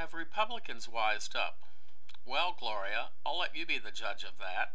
Have Republicans wised up? Well, Gloria, I'll let you be the judge of that.